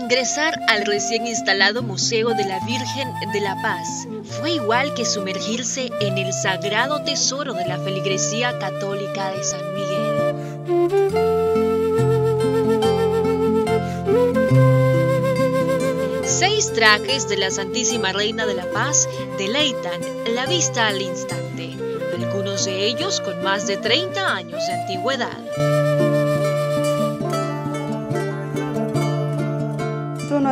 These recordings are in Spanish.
Ingresar al recién instalado Museo de la Virgen de la Paz fue igual que sumergirse en el sagrado tesoro de la feligresía católica de San Miguel. Seis trajes de la Santísima Reina de la Paz deleitan la vista al instante, algunos de ellos con más de 30 años de antigüedad.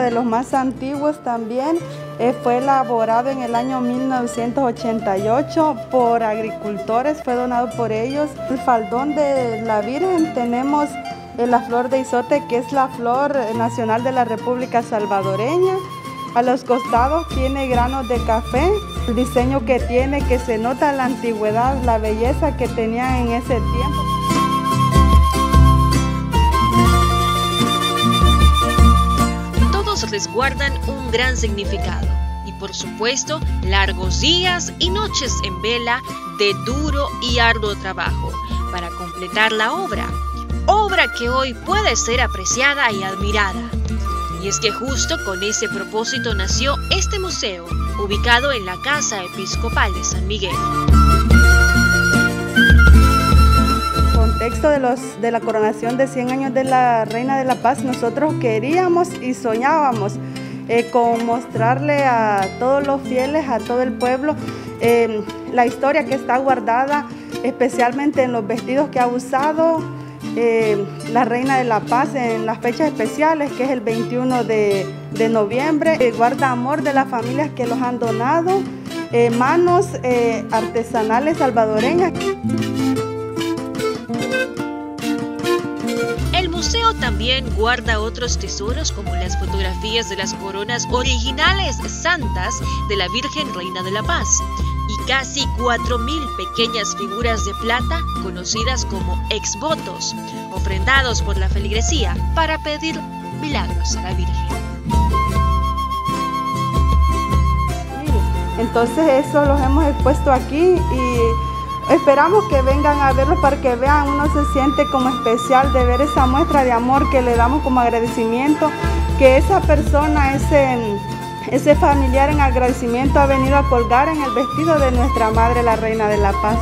De los más antiguos también. Eh, fue elaborado en el año 1988 por agricultores, fue donado por ellos. El faldón de la Virgen tenemos eh, la flor de isote, que es la flor nacional de la República Salvadoreña. A los costados tiene granos de café, el diseño que tiene, que se nota la antigüedad, la belleza que tenía en ese tiempo. Resguardan un gran significado y por supuesto largos días y noches en vela de duro y arduo trabajo para completar la obra, obra que hoy puede ser apreciada y admirada. Y es que justo con ese propósito nació este museo, ubicado en la Casa Episcopal de San Miguel. De, los, de la coronación de 100 años de la Reina de la Paz, nosotros queríamos y soñábamos eh, con mostrarle a todos los fieles, a todo el pueblo, em, la historia que está guardada, especialmente en los vestidos que ha usado em, la Reina de la Paz en las fechas especiales, que es el 21 de, de noviembre. Eh, guarda amor de las familias que los han donado, eh, manos artesanales salvadoreñas. Museo también guarda otros tesoros como las fotografías de las coronas originales santas de la Virgen Reina de la Paz y casi 4.000 pequeñas figuras de plata conocidas como exvotos, ofrendados por la feligresía para pedir milagros a la Virgen. Entonces eso los hemos expuesto aquí y Esperamos que vengan a verlo para que vean, uno se siente como especial de ver esa muestra de amor que le damos como agradecimiento, que esa persona, ese, ese familiar en agradecimiento ha venido a colgar en el vestido de nuestra Madre, la Reina de la Paz.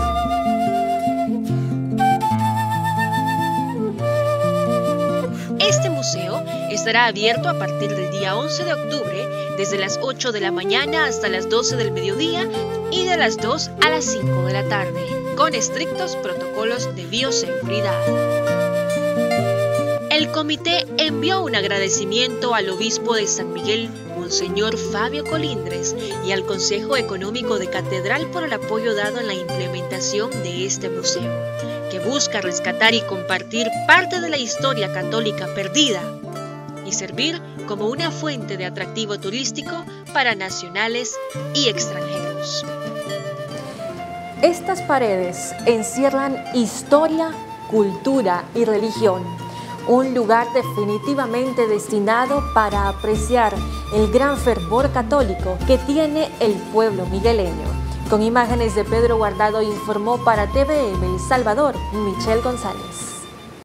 Este museo estará abierto a partir del día 11 de octubre, desde las 8 de la mañana hasta las 12 del mediodía y de las 2 a las 5 de la tarde con estrictos protocolos de bioseguridad. El comité envió un agradecimiento al obispo de San Miguel, Monseñor Fabio Colindres, y al Consejo Económico de Catedral por el apoyo dado en la implementación de este museo, que busca rescatar y compartir parte de la historia católica perdida y servir como una fuente de atractivo turístico para nacionales y extranjeros. Estas paredes encierran historia, cultura y religión, un lugar definitivamente destinado para apreciar el gran fervor católico que tiene el pueblo migueleño. Con imágenes de Pedro Guardado informó para TVM El Salvador, Michelle González.